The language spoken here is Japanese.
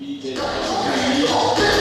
いいね。